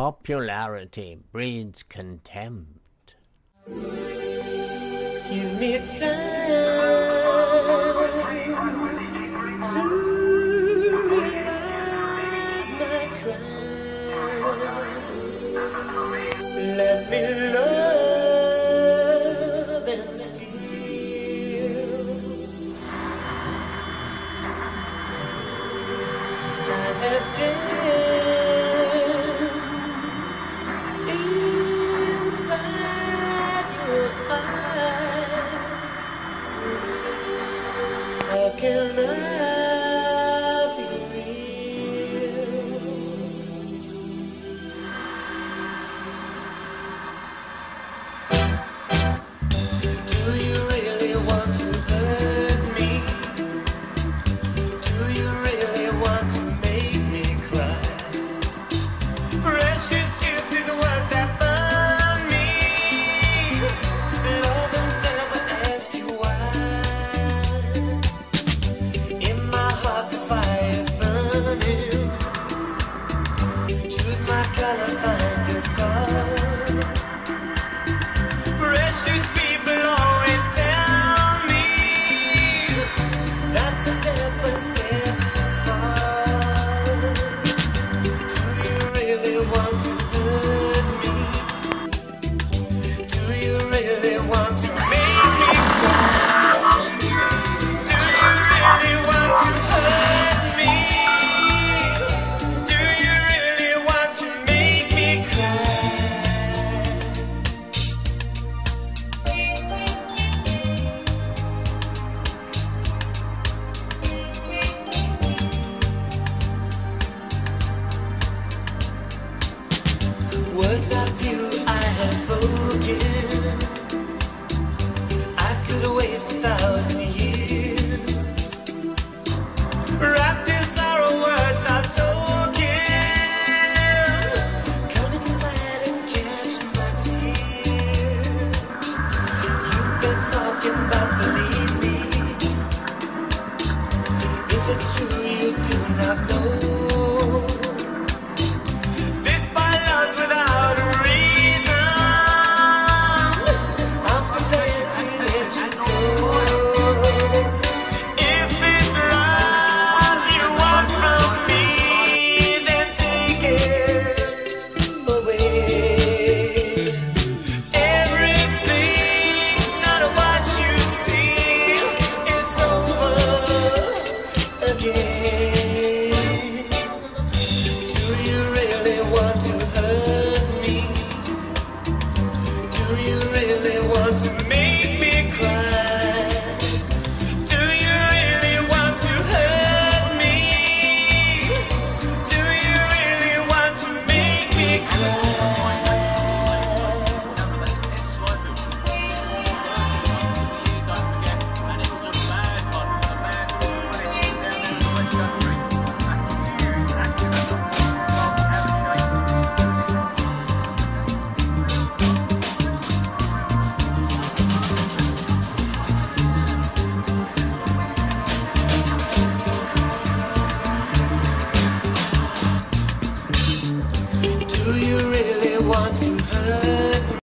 Popularity breeds contempt. Time Words of you I have spoken. I could waste a thousand years. Wrapped in sorrow, words are token. Come inside and catch my tears. You've been talking about believe me. It's true.